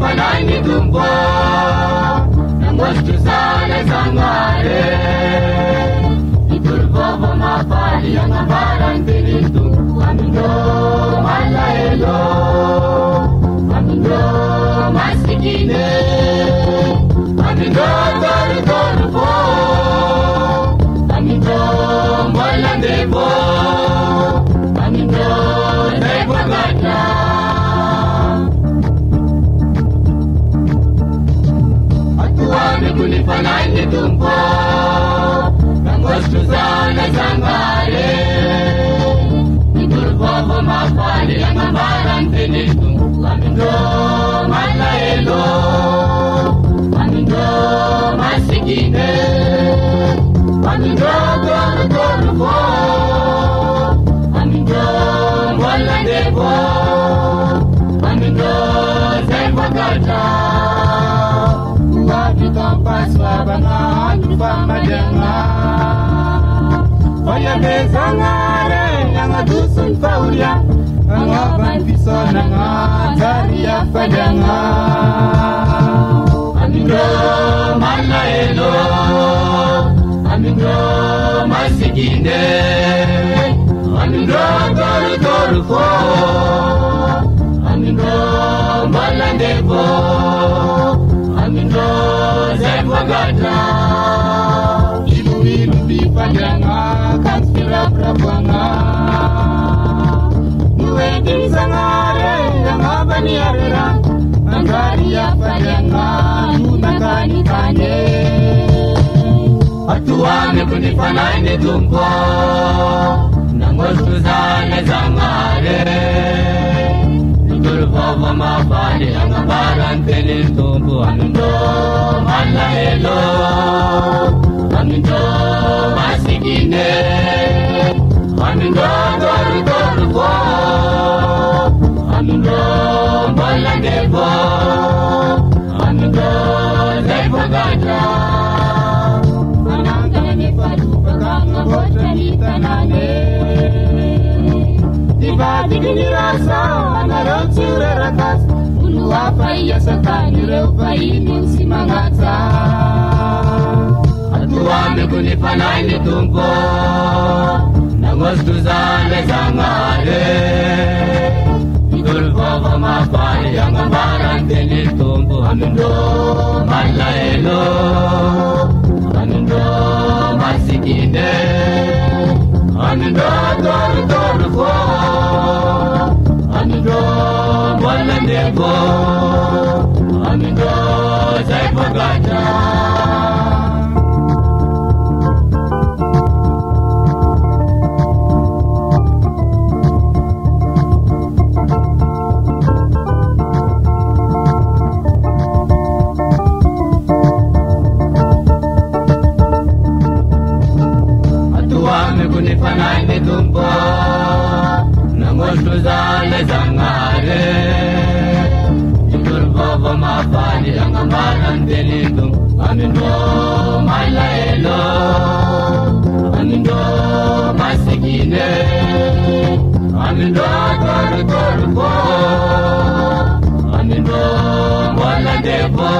kunifanani tumbo nangosituzana zangare iturvovo mapali yangambara mpiritu amindo malaelo amindo masikine amindo torutoruvo amindo mbolandevo kunifanani tumbo nangosituzana zangare iturvovo mapali yangambara mpiritu amindo malaelo amindo masikine amindo torutoruvo amindo mbolandevo amindo zeivogata wapikampas-wabanganupamadanga oyabezangare nanga dusun fauria angaban piso nanga jaria padanga Amindo malaelo Amindo masikine Amindo toru toru fo Amindo malandevo Hatuwami kunifanani tumbo Nangosituzane zangare. Iturvovo mapali angambara mpeli tumbo Amindo malaelo Amindo masikine. Amindo toru toru fo Amindo mbolandevo nirasa anareo tsirarakas olo afa iasatanireo faininy sy magnatsa atoamiko ny fanay ny tompo nagnozotozale zagnare idolovovo mafaly agnambaranteny tompo amindrô malaelo amindrô masikinde amindrô torotoro fô nangosituzane zangare iturvovo ntelitu amindo malaelo amindo masikine amindo torutorufo amindo mbolandevo